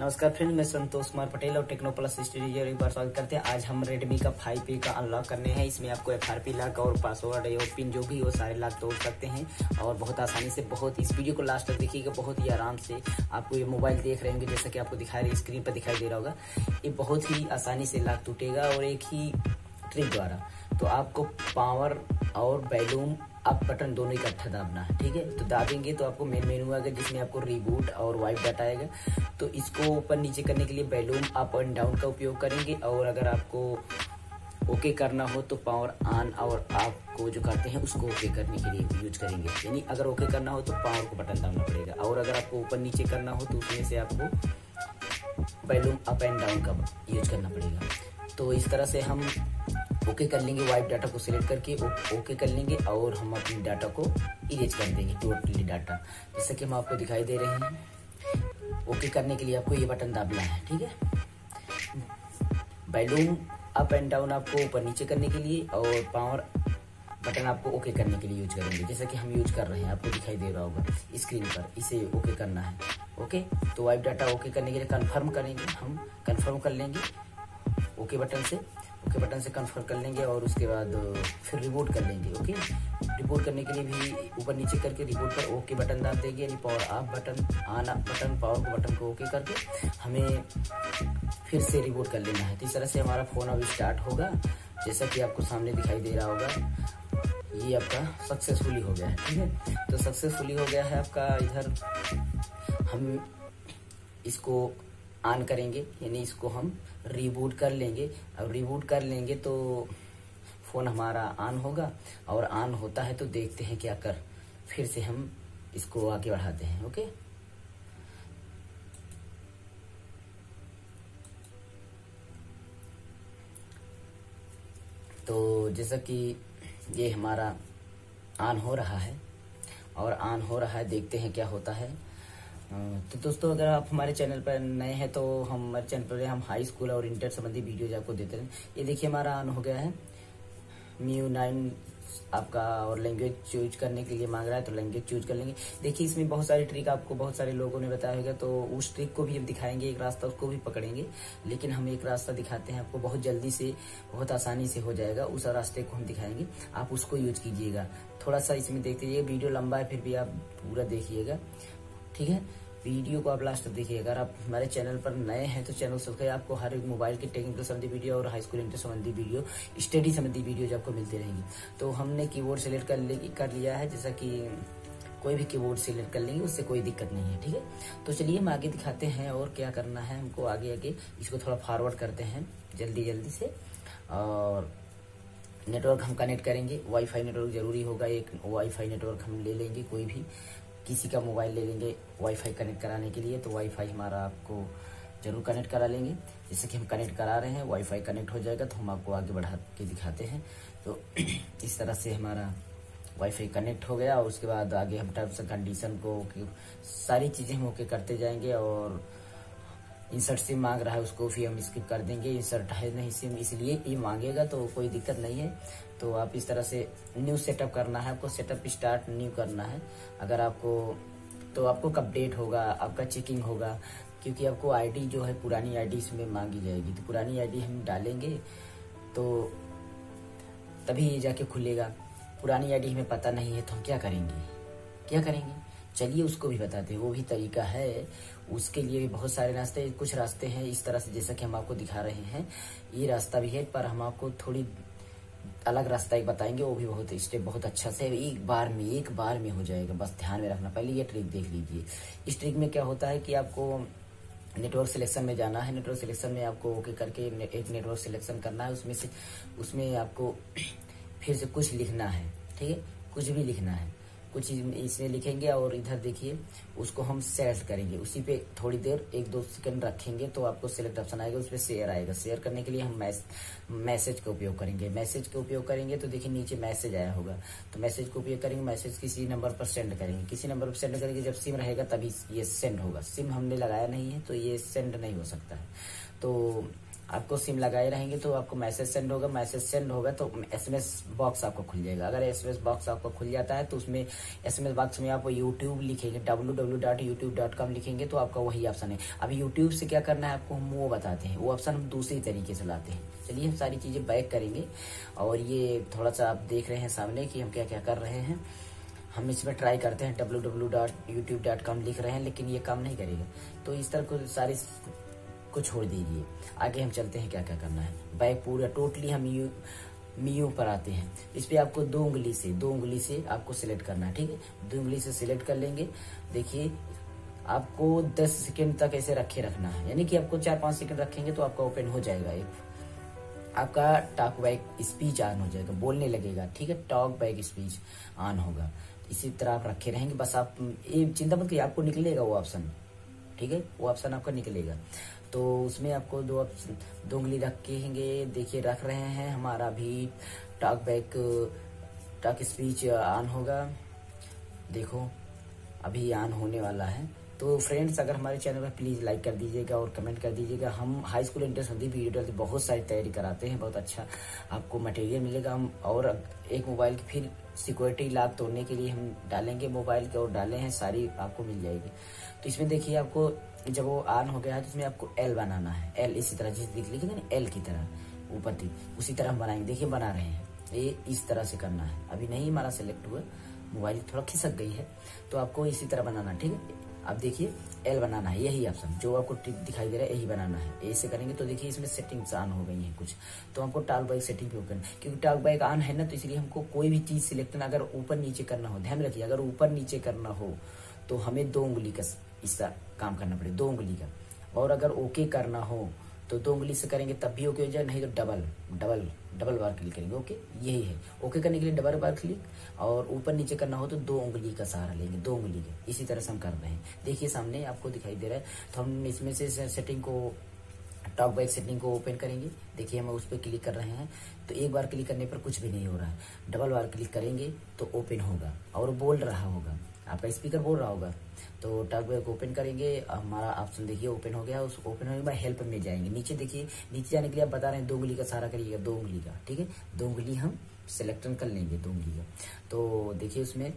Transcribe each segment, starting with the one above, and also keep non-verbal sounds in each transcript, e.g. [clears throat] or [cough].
नमस्कार फ्रेंड मैं संतोष कुमार पटेल और टेक्नो प्लस स्टूडियो एक बार स्वागत करते हैं। आज हम रेडमी का फाइव ए का अनलॉक करने हैं। इसमें आपको एफ़ आर पी लॉक और पासवर्ड और पिन जो भी हो, सारे लॉक तोड़ सकते हैं। और बहुत आसानी से, बहुत इस वीडियो को लास्ट तक देखिएगा। बहुत ही आराम से आपको ये मोबाइल देख रहे होंगे, जैसा कि आपको दिखा रहे स्क्रीन पर दिखाई दे रहा होगा। ये बहुत ही आसानी से लॉक टूटेगा और एक ही ट्रिक द्वारा। तो आपको पावर और बैलूम अप बटन दोनों इकट्ठा दाबना है, ठीक है? तो दाबेंगे तो आपको मेन मेनू आएगा, जिसमें आपको रिबूट और वाइप डाटा आएगा। तो इसको ऊपर नीचे करने के लिए बैलून अप एंड डाउन का उपयोग करेंगे और अगर आपको ओके करना हो तो पावर ऑन और आप को जो करते हैं, उसको ओके करने के लिए यूज़ करेंगे। यानी अगर ओके करना हो तो पावर को बटन दाबना पड़ेगा और अगर आपको ऊपर नीचे करना हो तो उसमें से आपको बैलूम अप एंड डाउन का यूज़ करना पड़ेगा। तो इस तरह से हम ओके कर लेंगे वाइप डाटा को सिलेक्ट करके ओके कर लेंगे और हम अपनी डाटा को इरेज कर देंगे टोटली डाटा जैसे कि हम आपको दिखाई दे रहे हैं, ओके करने के लिए आपको ये बटन दाबना है, ठीक है? बैलूम अप एंड डाउन आपको ऊपर नीचे करने के लिए और पावर बटन आपको ओके करने के लिए यूज़ करेंगे। जैसा कि हम यूज़ कर रहे हैं, आपको दिखाई दे रहा होगा स्क्रीन पर, इसे ओके करना है, ओके? तो वाइप डाटा ओके करने के लिए कंफर्म करेंगे, हम कंफर्म कर लेंगे, ओके बटन से। ओके, बटन से कन्फर्म कर लेंगे और उसके बाद फिर रिबूट कर लेंगे, ओके? रिबूट करने के लिए भी ऊपर नीचे करके रिबूट पर ओके बटन दाब देंगे, यानी power off button on button power button को ओके करके हमें फिर से रिबूट कर लेना है। तो इस तरह से हमारा फ़ोन अब स्टार्ट होगा, जैसा कि आपको सामने दिखाई दे रहा होगा। ये आपका सक्सेसफुली हो गया है, ठीक है? तो सक्सेसफुली हो गया है आपका, इधर हम इसको ऑन करेंगे, यानी इसको हम रिबूट कर लेंगे। और रिबूट कर लेंगे तो फ़ोन हमारा ऑन होगा और ऑन होता है तो देखते हैं क्या कर। फिर से हम इसको आगे बढ़ाते हैं ओके तो जैसा कि ये हमारा ऑन हो रहा है और ऑन हो रहा है, देखते हैं क्या होता है। तो दोस्तों, अगर आप हमारे चैनल पर नए हैं तो हम हमारे चैनल पर हम हाई स्कूल और इंटर संबंधी वीडियोज़ आपको देते हैं। ये देखिए, हमारा ऑन हो गया है। म्यू नाइन आपका और लैंग्वेज चूज़ करने के लिए मांग रहा है तो लैंग्वेज चूज़ कर लेंगे। देखिए, इसमें बहुत सारी ट्रिक आपको बहुत सारे लोगों ने बताया होगा तो उस ट्रिक को भी हम दिखाएँगे, एक रास्ता उसको भी पकड़ेंगे। लेकिन हम एक रास्ता दिखाते हैं आपको, बहुत जल्दी से, बहुत आसानी से हो जाएगा, उस रास्ते को हम दिखाएँगे। आप उसको यूज़ कीजिएगा। थोड़ा सा इसमें देखते वीडियो लंबा है, फिर भी आप पूरा देखिएगा। ठीक है? वीडियो को आप लास्ट तक देखिए। अगर आप हमारे चैनल पर नए हैं तो चैनल सब्सक्राइब आपको हर एक मोबाइल के टेक्निकल संबंधी वीडियो और हाई स्कूल इंटर संबंधी वीडियो स्टडी संबंधी वीडियो जो आपको मिलती रहेंगी। तो हमने कीबोर्ड सेलेक्ट कर, कर लिया है जैसा कि कोई भी कीबोर्ड सिलेक्ट कर लेंगे उससे कोई दिक्कत नहीं है ठीक है? तो चलिए हम आगे दिखाते हैं और क्या करना है हमको आगे आगे। इसको थोड़ा फॉरवर्ड करते हैं जल्दी जल्दी से। और नेटवर्क हम कनेक्ट करेंगे। वाईफाई नेटवर्क ज़रूरी होगा एक वाईफाई नेटवर्क हम ले लेंगे कोई भी। किसी का मोबाइल ले लेंगे वाईफाई कनेक्ट कराने के लिए तो वाईफाई हमारा आपको ज़रूर कनेक्ट करा लेंगे। जैसे कि हम कनेक्ट करा रहे हैं वाईफाई कनेक्ट हो जाएगा तो हम आपको आगे बढ़ा के दिखाते हैं। तो [clears throat] इस तरह से हमारा वाईफाई कनेक्ट हो गया, और उसके बाद आगे हम टर्म्स एंड कंडीशन को सारी चीज़ें हम ओके करते जाएँगे, और इंसर्ट सिम मांग रहा है, उसको भी हम स्किप कर देंगे इंसर्ट है नहीं सिम इसलिए ये मांगेगा तो कोई दिक्कत नहीं है। तो आप इस तरह से न्यू सेटअप करना है, आपको सेटअप स्टार्ट न्यू करना है। अगर आपको तो आपको अपडेट होगा, आपका चेकिंग होगा, क्योंकि आपको आईडी जो है, पुरानी आईडी इसमें मांगी जाएगी। तो पुरानी आईडी हम डालेंगे तो तभी ये जाके खुलेगा। पुरानी आईडी हमें पता नहीं है तो हम क्या करेंगे? क्या करेंगे? चलिए उसको भी बताते हैं, वो भी तरीका है। उसके लिए भी बहुत सारे रास्ते, कुछ रास्ते हैं इस तरह से, जैसा कि हम आपको दिखा रहे हैं। ये रास्ता भी है, पर हम आपको थोड़ी अलग रास्ता एक बताएँगे, वो भी बहुत स्टेप बहुत अच्छा से, एक बार में, एक बार में हो जाएगा। बस ध्यान में रखना, पहले ये ट्रिक देख लीजिए। इस ट्रिक में क्या होता है कि आपको नेटवर्क सिलेक्शन में जाना है, नेटवर्क सिलेक्शन में आपको ओके करके एक नेटवर्क सिलेक्शन करना है, उसमें से, उसमें आपको [clears throat] फिर से कुछ लिखना है, ठीक है? कुछ भी लिखना है। कुछ इसमें लिखेंगे और इधर देखिए, उसको हम सेलेक्ट करेंगे। उसी पे थोड़ी देर, एक दो सेकंड रखेंगे तो आपको सिलेक्ट ऑप्शन आएगा, उस पर शेयर आएगा। शेयर करने के लिए हम मैसेज का उपयोग करेंगे। मैसेज का उपयोग करेंगे तो देखिए नीचे मैसेज आया होगा। तो मैसेज का उपयोग करेंगे मैसेज किसी नंबर पर सेंड करेंगे। किसी नंबर पर सेंड करेंगे, जब सिम रहेगा तभी ये सेंड होगा। सिम हमने लगाया नहीं है तो ये सेंड नहीं हो सकता है। तो आपको सिम लगाए रहेंगे तो आपको मैसेज सेंड होगा, मैसेज सेंड होगा तो एसएमएस बॉक्स आपको खुल जाएगा। अगर एसएमएस बॉक्स आपको खुल जाता है तो उसमें एसएमएस बॉक्स में आप यूट्यूब लिखेंगे डब्ल्यू लिखेंगे तो आपका वही ऑप्शन है। अब यूट्यूब से क्या करना है आपको, हम वो बताते हैं। वो ऑप्शन हम दूसरी तरीके से लाते हैं। चलिए हम सारी चीज़ें बैक करेंगे और ये थोड़ा सा आप देख रहे हैं सामने कि हम क्या क्या कर रहे हैं। हम इसमें ट्राई करते हैं W W dot YouTube dot com लिख रहे हैं, लेकिन ये काम नहीं करेगा। तो इस तरह को सारी को छोड़ दीजिए। आगे हम चलते हैं क्या क्या करना है। बैक पूरा टोटली हम यू, मीयू पर आते हैं। इस पे आपको दो उंगली से, दो उंगली से आपको सिलेक्ट करना है, ठीक है? दो उंगली से सिलेक्ट कर लेंगे। देखिए, आपको 10 सेकंड तक ऐसे रखे रखना है। यानी कि आपको चार पाँच सेकंड रखेंगे तो आपका ओपन हो जाएगा एक। आपका टॉक बैक स्पीच ऑन हो जाएगा, बोलने लगेगा, ठीक है? टॉक बैक स्पीच ऑन होगा। इसी तरह आप रखे रहेंगे। बस आप, ये चिंता मत करिए, आपको निकलेगा वो ऑप्शन, ठीक है? वो ऑप्शन आपका निकलेगा। तो उसमें आपको दो दो उंगली रखेंगे देखिए रख रहे हैं। हमारा भी talk back talk speech on होगा। देखो, अभी ऑन होने वाला है। तो फ्रेंड्स अगर हमारे चैनल पर प्लीज़ लाइक कर दीजिएगा और कमेंट कर दीजिएगा। हम हाई स्कूल इंटर संधि वीडियो डालते, बहुत सारी तैयारी कराते हैं, बहुत अच्छा आपको मटेरियल मिलेगा। हम और एक मोबाइल की फिर सिक्योरिटी लाभ तोड़ने के लिए हम डालेंगे मोबाइल के और डाले हैं, सारी आपको मिल जाएगी। तो इसमें देखिए आपको जब वो ऑन हो गया है तो इसमें आपको एल बनाना है। एल इसी तरह जिस दिख लिखे ना एल की तरह, ऊपर थी। उसी तरह हम बनाएँगे। देखिए, बना रहे हैं। ये इस तरह से करना है। अभी नहीं हमारा सिलेक्ट हुआ। मोबाइल थोड़ा खिसक गई है। तो आपको इसी तरह बनाना ठीक है? अब देखिए एल बनाना है। यही ऑप्शन जो आपको टिक दिखाई दे रहा है, यही बनाना है। ऐसे करेंगे तो देखिए, इसमें सेटिंग्स ऑन हो गई है कुछ। तो हमको टॉक बाइक सेटिंग पे ओपन क्योंकि टॉक बाइक ऑन है ना तो इसलिए हमको कोई भी चीज़ सिलेक्ट करना अगर ऊपर नीचे करना हो। ध्यान रखिए, अगर ऊपर नीचे करना हो तो हमें दो उंगली का इसका काम करना पड़े, दो उंगली का। और अगर ओके करना हो तो दो उंगली से करेंगे, तब भी ओके हो जाए, नहीं तो डबल डबल डबल बार क्लिक करेंगे ओके यही है। ओके करने के लिए डबल बार क्लिक और ऊपर नीचे करना हो तो दो उंगली का सहारा लेंगे, दो उंगली का। इसी तरह से हम कर रहे हैं। देखिए, सामने आपको दिखाई दे रहा है तो हम इसमें से सेटिंग को टॉक बैक सेटिंग को ओपन करेंगे। देखिए, हम उस पर क्लिक कर रहे हैं तो एक बार क्लिक करने पर कुछ भी नहीं हो रहा है। डबल बार क्लिक करेंगे तो ओपन होगा, और बोल रहा होगा। आपका स्पीकर बोल रहा होगा। तो टॉक बैक ओपन करेंगे। हमारा ऑप्शन देखिए ओपन हो गया। उस ओपन होने के बाद हेल्प में जाएँगे। नीचे देखिए, नीचे जाने के लिए आप बता रहे हैं, दो उंगली का सारा करिएगा, दो उंगली का, ठीक है? दो उंगली हम सिलेक्टन कर लेंगे, दो उंगली का। तो देखिए उसमें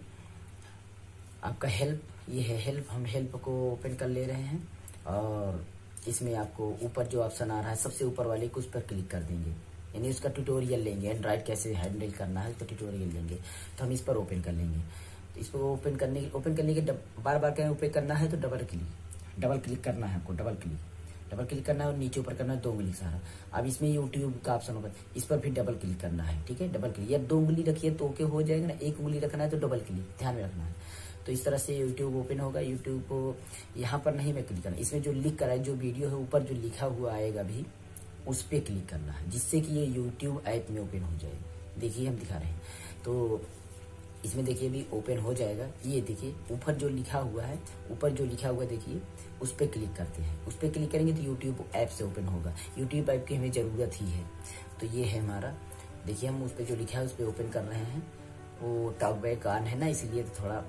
आपका हेल्प ये है हेल्प हम हेल्प को ओपन कर ले रहे हैं और इसमें आपको ऊपर जो ऑप्शन आ रहा है, सबसे ऊपर वाले को उस पर क्लिक कर देंगे। यानी उसका ट्यूटोरियल लेंगे। एंड्रॉइड कैसे हैंडल करना है, उसका ट्यूटोरियल लेंगे। तो हम इस पर ओपन कर लेंगे। इसको ओपन करने के ओपन करने के बार बार कहें ओपन करना है तो डबल क्लिक डबल क्लिक करना है आपको डबल क्लिक डबल क्लिक करना है और नीचे ऊपर करना है दो उंगली सारा। अब इसमें यूट्यूब का ऑप्शन होगा, इस पर भी डबल क्लिक करना है, ठीक है? डबल क्लिक या दो उंगली रखिए तो ओके हो जाएगा ना, एक उंगली रखना है तो डबल क्लिक ध्यान में रखना है। तो इस तरह से यूट्यूब ओपन होगा यूट्यूब को यहाँ पर नहीं मैं क्लिक करना, इसमें जो लिख कर जो वीडियो है, ऊपर जो लिखा हुआ आएगा भी उस पर क्लिक करना है, जिससे कि ये यूट्यूब ऐप में ओपन हो जाए। देखिए, हम दिखा रहे हैं। तो इसमें देखिए अभी ओपन हो जाएगा। ये देखिए, ऊपर जो लिखा हुआ है, ऊपर जो लिखा हुआ देखिए, उस पर क्लिक करते हैं। उस पर क्लिक करेंगे तो यूट्यूब ऐप से ओपन होगा। यूट्यूब ऐप की हमें ज़रूरत ही है। तो ये है हमारा। देखिए, हम उस पर जो लिखा है, उस पर ओपन कर रहे हैं। वो टॉक बैक ऑन है ना, इसलिए तो थोड़ा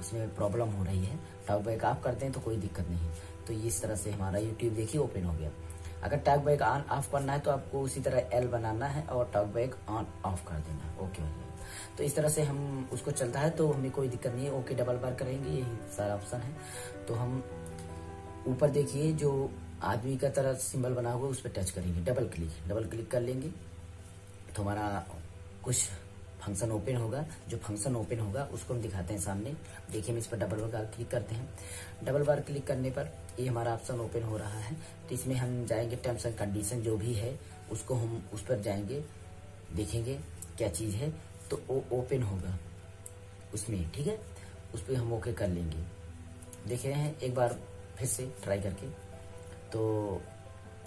उसमें प्रॉब्लम हो रही है। टॉक बैक ऑफ़ करते हैं तो कोई दिक्कत नहीं। तो इस तरह से हमारा यूट्यूब देखिए ओपन हो गया। अगर टॉक बैक ऑन ऑफ़ करना है तो आपको उसी तरह एल बनाना है और टॉक बैक ऑन ऑफ़ कर देना है। ओके हो तो इस तरह से हम उसको चलता है तो हमें कोई दिक्कत नहीं है। ओके डबल बार करेंगे, यही सारा ऑप्शन है। तो हम ऊपर देखिए, जो आदमी का तरह सिंबल बना हुआ है, उस पर टच करेंगे। डबल क्लिक डबल क्लिक कर लेंगे। तो हमारा कुछ फ़ंक्शन ओपन होगा। जो फ़ंक्शन ओपन होगा, उसको हम दिखाते हैं सामने। देखिए हम इस पर डबल बार क्लिक करते हैं। डबल बार क्लिक करने पर ये हमारा ऑप्शन ओपन हो रहा है। तो इसमें हम जाएँगे टर्म्स एंड कंडीशन जो भी है, उसको हम उस पर जाएँगे, देखेंगे क्या चीज़ है। तो वो ओपन होगा उसमें, ठीक है? उस पर हम ओके कर लेंगे। देख रहे हैं, एक बार फिर से ट्राई करके। तो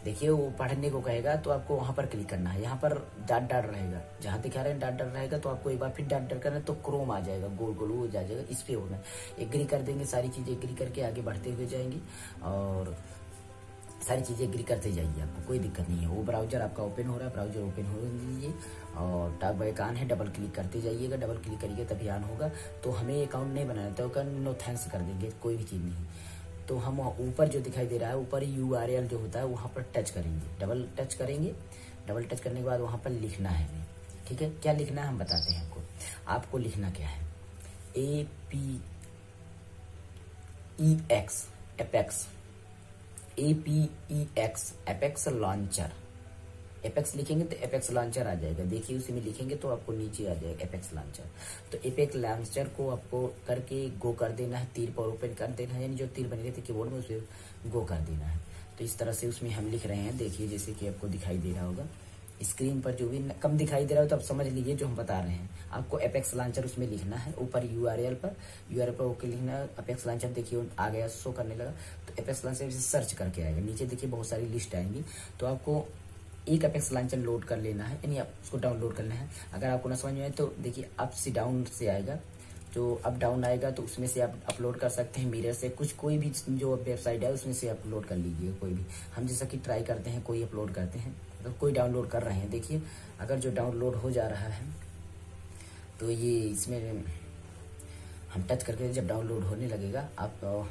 देखिए, वो पढ़ने को कहेगा तो आपको वहाँ पर क्लिक करना है। यहाँ पर डाट डाट रहेगा। जहाँ दिखा रहे हैं डाट डाट रहेगा तो आपको एक बार फिर डाट डाट करना है तो क्रोम आ जाएगा, गोल गोल वो जा जाएगा, इस पे होना एग्री कर देंगे, सारी चीज़ें एग्री करके आगे बढ़ते हुए जाएँगे और सारी चीज़ें एग्री करते जाइए आपको कोई दिक्कत नहीं है। वो ब्राउज़र आपका ओपन हो रहा है ब्राउज़र ओपन हो लीजिए और टॉक बैक ऑन है डबल क्लिक करते जाइएगा। डबल क्लिक करिएगा तभी ऑन होगा। तो हमें अकाउंट नहीं बनाना तो नो थैंक्स कर देंगे, कोई भी चीज़ नहीं। तो हम ऊपर जो दिखाई दे रहा है, ऊपर यू आर एल जो होता है, वहाँ पर टच करेंगे। डबल टच करेंगे। डबल टच करने के बाद वहाँ पर लिखना है। ठीक है? क्या लिखना है? हम बताते हैं आपको। आपको लिखना क्या है? A P E X Apex A P E X Apex launcher Apex लिखेंगे तो एपेक्स लॉन्चर आ जाएगा। देखिए, उसी में लिखेंगे तो आपको नीचे आ जाएगा एपेक्स लॉन्चर तो एपेक्स लॉन्चर को आपको करके गो कर देना है, तीर पर ओपन कर देना है, यानी जो तीर बने थे कीबोर्ड में, उसे गो कर देना है। तो इस तरह से उसमें हम लिख रहे हैं। देखिए, जैसे कि आपको दिखाई दे रहा होगा। स्क्रीन पर जो भी कम दिखाई दे रहा हो तो आप समझ लीजिए जो हम बता रहे हैं। आपको एपेक्स लॉन्चर उसमें लिखना है, ऊपर यू आर एल पर। यू आर एल पर ओके लिखना है एपेक्स लॉन्चर देखिए आ गया शो करने लगा। तो एपेक्स लॉन्चर सर्च करके आएगा। नीचे देखिए, बहुत सारी लिस्ट आएँगी। तो आपको एक अपेक्स लॉन्चर लोड कर लेना है, यानी उसको डाउनलोड करना है। अगर आपको ना समझ में आए तो देखिए अप से डाउन से आएगा। जो अप डाउन आएगा तो उसमें से आप अपलोड कर सकते हैं मिरर से। कुछ कोई भी जो वेबसाइट है, उसमें से अपलोड कर लीजिए कोई भी। हम जैसा कि ट्राई करते हैं, कोई अपलोड करते हैं तो कोई डाउनलोड कर रहे हैं। देखिए, अगर जो डाउनलोड हो जा रहा है तो ये इसमें हम टच करके जब डाउनलोड होने लगेगा, आप तो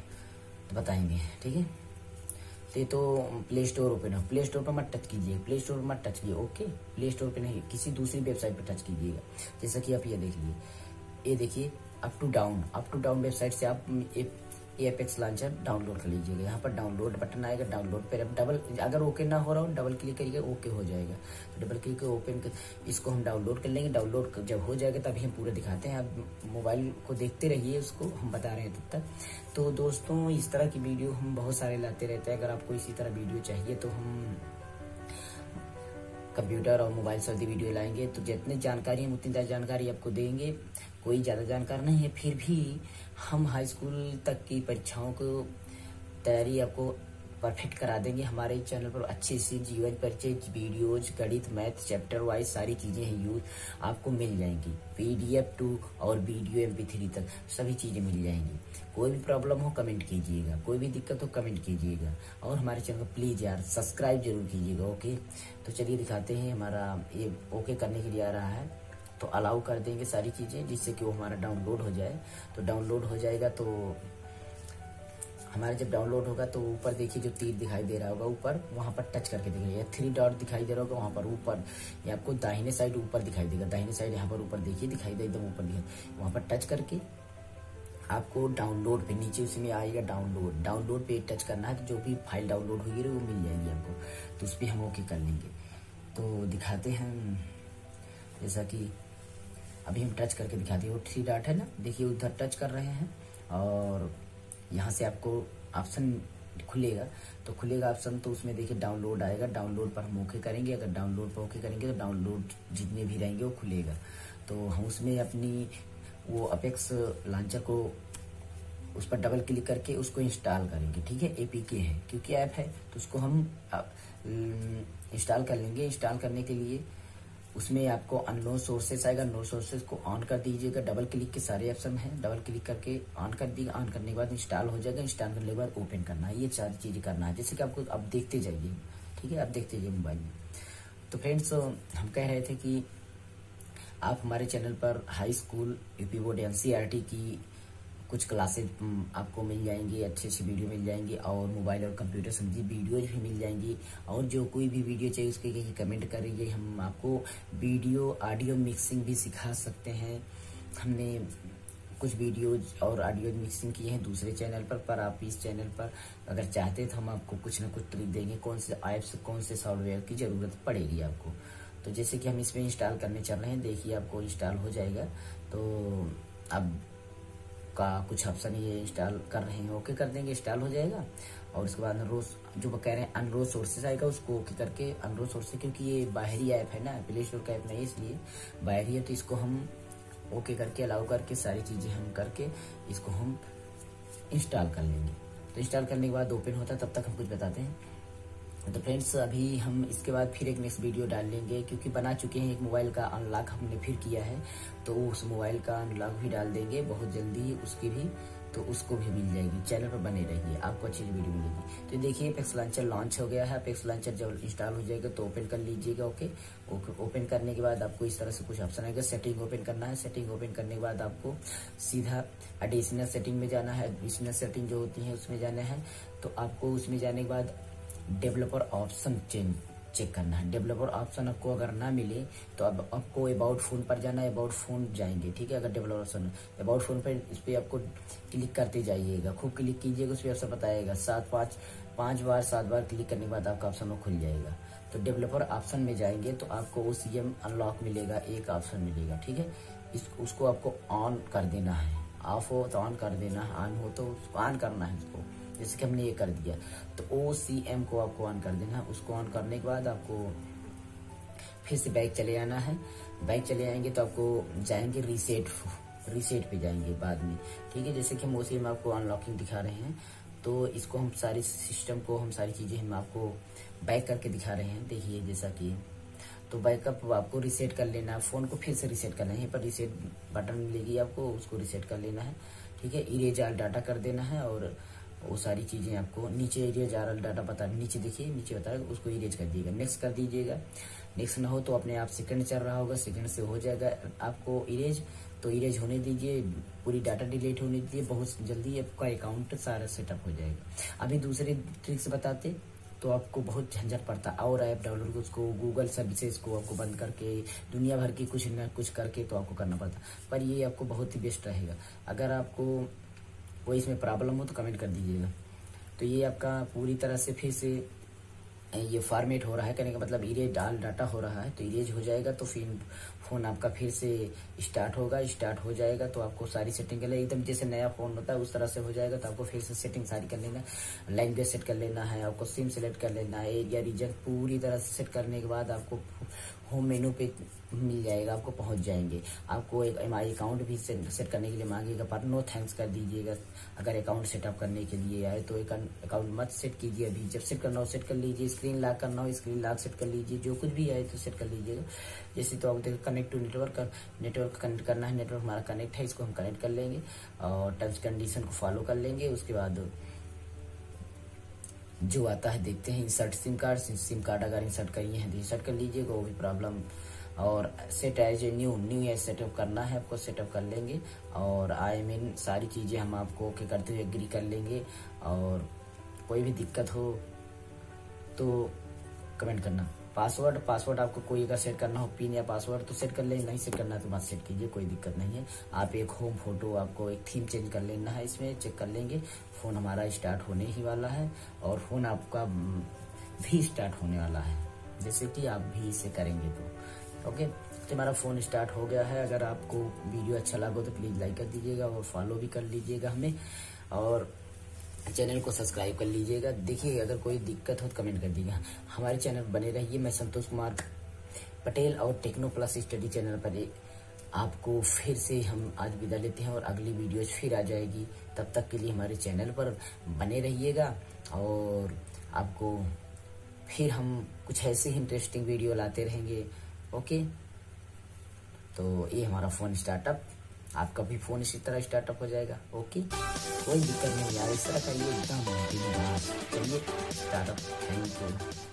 बताएँगे, ठीक है? तो तो प्ले स्टोर ओपन है। प्ले स्टोर पर मत टच कीजिए। प्ले स्टोर पर मत टच कीजिए ओके प्ले स्टोर पर नहीं, किसी दूसरी वेबसाइट पर टच कीजिएगा। जैसा कि आप ये देख लीजिए। ये देखिए up to down up to down website से आप एपेक्स लॉन्चर डाउनलोड कर लीजिएगा। यहाँ पर डाउनलोड बटन आएगा डाउनलोड पर डबल अगर ओके ना हो रहा हो डबल क्लिक करिएगा ओके हो जाएगा। तो डबल क्लिक ओपन इसको हम डाउनलोड कर लेंगे। डाउनलोड जब हो जाएगा, तभी हम पूरा दिखाते हैं। आप मोबाइल को देखते रहिए, उसको हम बता रहे हैं तब तक। तो दोस्तों, इस तरह की वीडियो हम बहुत सारे लाते रहते हैं। अगर आपको इसी तरह वीडियो चाहिए तो हम कंप्यूटर और मोबाइल से वीडियो लाएँगे। तो जितनी जानकारी, हम उतनी ज़्यादा जानकारी आपको देंगे। कोई ज़्यादा जानकार नहीं है, फिर भी हम हाई स्कूल तक की परीक्षाओं को, तैयारी आपको परफेक्ट करा देंगे। हमारे चैनल पर अच्छी सी जीवन परिचय वीडियोज़ गणित मैथ चैप्टर वाइज सारी चीज़ें हैं यूज़ आपको मिल जाएँगी। पीडीएफ टू और वीडियो एम पी थ्री तक सभी चीज़ें मिल जाएँगी। कोई भी प्रॉब्लम हो कमेंट कीजिएगा। कोई भी दिक्कत हो कमेंट कीजिएगा। और हमारे चैनल को प्लीज़ यार सब्सक्राइब ज़रूर कीजिएगा ओके तो चलिए दिखाते हैं हमारा ये ओके करने के लिए आ रहा है। तो अलाउ कर देंगे सारी चीज़ें जिससे कि वो हमारा डाउनलोड हो जाए। तो डाउनलोड हो जाएगा तो हमारा जब डाउनलोड होगा तो ऊपर देखिए जो तीर दिखाई दे रहा होगा ऊपर, वहाँ पर टच करके देखिए या थ्री डॉट दिखाई दे रहा होगा, वहाँ पर ऊपर। या आपको दाहिने साइड ऊपर दिखाई देगा। दाहिने साइड यहाँ पर ऊपर देखिए, दिखाई दे एकदम ऊपर दिखाई। वहाँ पर टच करके आपको डाउनलोड पे, नीचे उसमें आएगा डाउनलोड डाउनलोड पे टच करना है तो जो भी फ़ाइल डाउनलोड होगी वो मिल जाएगी आपको। तो उस पर हम ओके कर लेंगे। तो दिखाते हैं, जैसा कि अभी हम टच करके दिखाते हैं। वो थ्री डॉट है ना? देखिए, उधर टच कर रहे हैं। और यहाँ से आपको ऑप्शन खुलेगा। तो खुलेगा ऑप्शन तो उसमें देखिए डाउनलोड आएगा। डाउनलोड पर हम ओके करेंगे। अगर डाउनलोड पर ओके करेंगे तो डाउनलोड जितने भी रहेंगे, वो खुलेगा। तो हम उसमें अपनी वो अपेक्स लॉन्चर को उस पर डबल क्लिक करके उसको इंस्टॉल करेंगे। ठीक है? एपीके है। क्योंकि ऐप है तो उसको हम इंस्टॉल कर लेंगे। इंस्टॉल करने के लिए उसमें आपको अनलोन सोर्सेस आएगा। नो सोर्सेस को ऑन कर दीजिएगा। डबल क्लिक के सारे ऑप्शन है। डबल क्लिक करके ऑन कर दिएगा ऑन करने के बाद इंस्टॉल हो जाएगा। इंस्टॉल करने के बाद ओपन करना है। ये सारी चीज़ें करना है। जैसे कि आपको अब देखते जाइए। ठीक है? आप देखते जाइए मोबाइल में। तो फ्रेंड्स हम कह रहे थे कि आप हमारे चैनल पर high school UP board NCERT की कुछ क्लासेज आपको मिल जाएँगी, अच्छे अच्छी वीडियो मिल जाएँगी और मोबाइल और कंप्यूटर संबंधी वीडियोज़ भी मिल जाएँगी। और जो कोई भी वीडियो चाहिए उसके लिए कमेंट करेंगे हम आपको वीडियो, ऑडियो मिक्सिंग भी सिखा सकते हैं। हमने कुछ वीडियोज़ और ऑडियो मिक्सिंग किए हैं दूसरे चैनल पर पर आप इस चैनल पर अगर चाहते तो हम आपको कुछ ना कुछ ट्रिक देंगे, कौन से ऐप्स, कौन से सॉफ्टवेयर की ज़रूरत पड़ेगी आपको। तो जैसे कि हम इसमें इंस्टॉल करने चल रहे हैं, देखिए आपको इंस्टॉल हो जाएगा। तो अब का कुछ ऑप्शन ये इंस्टॉल कर रहे हैं ओके कर देंगे इंस्टॉल हो जाएगा। और उसके बाद अनरोज जो कह रहे हैं अनरोज सोर्सेज आएगा, उसको ओके करके अनरोज सोर्सेज क्योंकि ये बाहरी ऐप है ना प्ले स्टोर का ऐप नहीं इसलिए बाहरी है तो इसको हम ओके करके अलाउ करके सारी चीज़ें हम करके इसको हम इंस्टॉल कर लेंगे। तो इंस्टॉल करने के बाद ओपन होता है, तब तक हम कुछ बताते हैं। तो फ्रेंड्स अभी हम इसके बाद फिर एक नेक्स्ट वीडियो डाल लेंगे, क्योंकि बना चुके हैं एक मोबाइल का अनलॉक हमने फिर किया है तो उस मोबाइल का अनलॉक भी डाल देंगे बहुत जल्दी, उसकी भी तो उसको भी मिल जाएगी चैनल पर बने रहिए, आपको अच्छी वीडियो मिलेगी। तो देखिए पेक्स लॉन्चर लॉन्च हो गया है पेक्स लॉन्चर जब इंस्टॉल हो जाएगा तो ओपन कर लीजिएगा ओके ओपन करने के बाद आपको इस तरह से कुछ ऑप्शन आएगा सेटिंग ओपन करना है सेटिंग ओपन करने के बाद आपको सीधा एडिशनल सेटिंग में जाना है एडिशनल सेटिंग जो होती है उसमें जाना है तो आपको उसमें जाने के बाद डेवलपर ऑप्शन चेंज चेक करना है। डेवलपर ऑप्शन आपको अगर ना मिले तो अब आपको अबाउट फ़ोन पर जाना है अबाउट फ़ोन जाएँगे, ठीक है? अगर डेवलपर ऑप्शन अबाउट फ़ोन पर इस पर आपको क्लिक करते जाइएगा। खूब क्लिक कीजिएगा, उस पर ऑप्शन बताएगा। सात पाँच पाँच बार, सात बार क्लिक करने के बाद आपका ऑप्शन वो खुल जाएगा। तो डेवलपर ऑप्शन में जाएँगे तो आपको वो सी अनलॉक मिलेगा, एक ऑप्शन मिलेगा, ठीक है? इस उसको आपको ऑन कर देना है। ऑफ़ हो तो ऑन कर देना है ऑन हो तो ऑन करना है उसको। जैसे कि हमने ये कर दिया। तो ओ सी एम को आपको ऑन कर देना है। उसको ऑन करने के बाद आपको फिर से बैक चले आना है। बैक चले आएँगे तो आपको जाएँगे रीसेट रीसेट पे जाएँगे बाद में। ठीक है, जैसे कि हम ओसी आपको अनलॉकिंग दिखा रहे हैं तो इसको हम सारी सिस्टम को, हम सारी चीज़ें हम आपको बैक करके दिखा रहे हैं। देखिए, जैसा कि तो बैकअप आपको रिसेट कर लेना है। फ़ोन को फिर से रिसेट करना है। यहीं पर रिसेट बटन मिलेगी आपको, उसको रिसेट कर लेना है। ठीक है इरेज डाटा कर देना है और वो सारी चीज़ें आपको नीचे इरेज आर डाटा बता नीचे देखिए, नीचे बताया, उसको इरेज कर दीजिएगा नेक्स्ट कर दीजिएगा। नेक्स्ट ना हो तो अपने आप सेकंड चल रहा होगा सेकंड से हो जाएगा। आपको इरेज तो इरेज होने दीजिए, पूरी डाटा डिलीट होने दीजिए, बहुत जल्दी आपका अकाउंट सारा सेटअप हो जाएगा। अभी दूसरे ट्रिक्स बताते तो आपको बहुत झंझट पड़ता। और ऐप डाउनलोड उसको गूगल सर्विसेज़ को आपको बंद करके, दुनिया भर की कुछ न कुछ करके तो आपको करना पड़ता। पर ये आपको बहुत ही बेस्ट रहेगा। अगर आपको कोई इसमें प्रॉब्लम हो तो कमेंट कर दीजिएगा। तो ये आपका पूरी तरह से फिर से ये फॉर्मेट हो रहा है कहने का मतलब इरेज डाल डाटा हो रहा है तो इरेज हो जाएगा तो फिर फ़ोन आपका फिर से स्टार्ट होगा स्टार्ट हो जाएगा तो आपको सारी सेटिंग कर लेना एकदम जैसे नया फ़ोन होता है उस तरह से हो जाएगा तो आपको फिर से सेटिंग सारी कर लेना लैंग्वेज सेट कर लेना है, आपको सिम सेलेक्ट कर लेना है एरिया रीजन पूरी तरह से सेट करने के बाद आपको होम मेनू पे मिल जाएगा, आपको पहुँच जाएँगे। आपको एक एम अकाउंट भी सेट करने के लिए मांगेगा पर नो थैंक्स कर दीजिएगा। अगर अकाउंट सेटअप करने के लिए आए तो एक अकाउंट मत सेट कीजिए। अभी जब सेट करना हो सेट कर लीजिए। स्क्रीन लॉक करना हो स्क्रीन लॉक सेट कर लीजिए। जो कुछ भी आए तो सेट कर लीजिएगा जैसे तो आप देखो connect to network network connect करना है। नेटवर्क हमारा कनेक्ट है, इसको हम कनेक्ट कर लेंगे और टर्म्स कंडीशन को फॉलो कर लेंगे। उसके बाद जो आता है, देखते हैं insert SIM card SIM card अगर इंसर्ट करिए हैं तो इंसर्ट कर लीजिएगा वो भी प्रॉब्लम और set as a new new as setup करना है, आपको सेटअप कर लेंगे और आई मीन सारी चीज़ें हम आपको ओके करते हुए एग्री कर लेंगे और कोई भी दिक्कत हो तो कमेंट करना। पासवर्ड पासवर्ड आपको कोई अगर सेट करना हो, पिन या पासवर्ड तो सेट कर ले, नहीं सेट करना है तो मत सेट कीजिए, कोई दिक्कत नहीं है। आप एक होम फ़ोटो आपको एक थीम चेंज कर लेना है, इसमें चेक कर लेंगे। फ़ोन हमारा स्टार्ट होने ही वाला है और फ़ोन आपका भी स्टार्ट होने वाला है, जैसे कि आप भी इसे करेंगे तो। ओके तो हमारा फ़ोन स्टार्ट हो गया है। अगर आपको वीडियो अच्छा लगा तो प्लीज़ लाइक कर दीजिएगा और फॉलो भी कर लीजिएगा हमें। और चैनल को सब्सक्राइब कर लीजिएगा। देखिए, अगर कोई दिक्कत हो तो कमेंट कर दीजिएगा। हमारे चैनल बने रहिए। मैं संतोष कुमार पटेल और टेक्नो प्लस स्टडी चैनल पर आपको फिर से हम आज विदा लेते हैं और अगली वीडियो फिर आ जाएगी। तब तक के लिए हमारे चैनल पर बने रहिएगा और आपको फिर हम कुछ ऐसे ही इंटरेस्टिंग वीडियो लाते रहेंगे। ओके तो ये हमारा फ़ोन स्टार्टअप आपका भी फ़ोन इसी तरह स्टार्टअप हो जाएगा। ओके कोई दिक्कत नहीं यार, इस तरह का ये एकदम चलिए स्टार्टअप थैंक यू